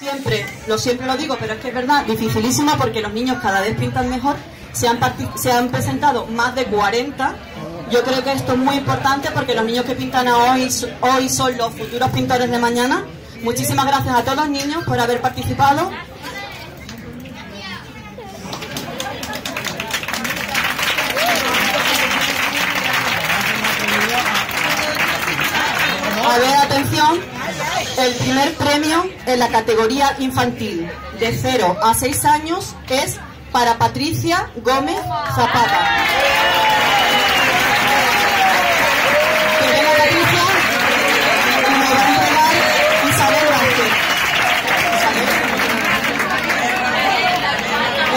Siempre, lo siempre lo digo, pero es que es verdad, dificilísima porque los niños cada vez pintan mejor. Se han, se han presentado más de 40. Yo creo que esto es muy importante porque los niños que pintan hoy, hoy son los futuros pintores de mañana. Muchísimas gracias a todos los niños por haber participado. A ver, atención. El primer premio en la categoría infantil de 0 a 6 años es para Patricia Gómez Zapata.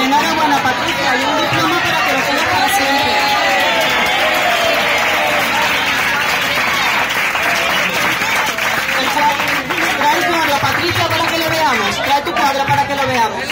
Enhorabuena Patricia, hay un diploma Trae tu cuadro para que lo veamos.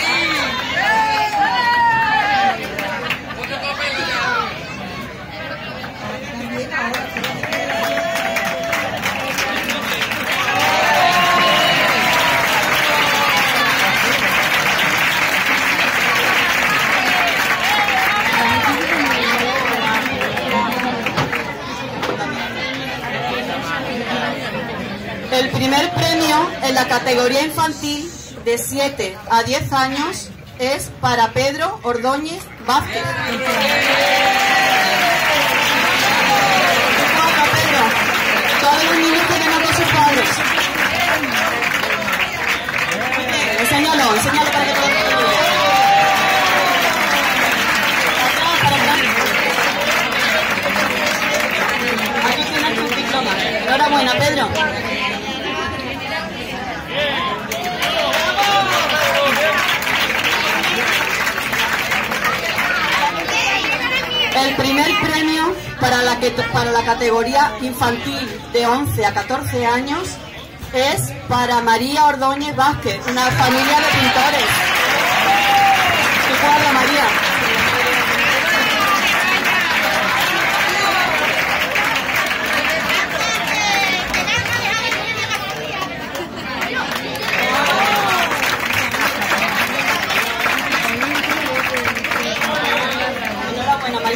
El primer premio en la categoría infantil de 7 a 10 años es para Pedro Ordóñez Vázquez. Todos los niños tienen a sus. Enséñalo, enséñalo para que todo el mundo lo vea. Atrás, para atrás. Aquí. Enhorabuena, Pedro. El primer premio para la, que, categoría infantil de 11 a 14 años es para María Ordóñez Vázquez, una familia de pintores.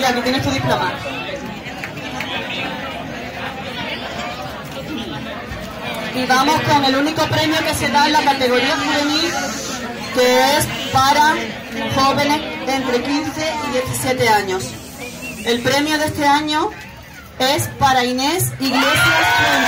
María, aquí tienes tu diploma. Y vamos con el único premio que se da en la categoría juvenil, que es para jóvenes entre 15 y 17 años. El premio de este año es para Inés Iglesias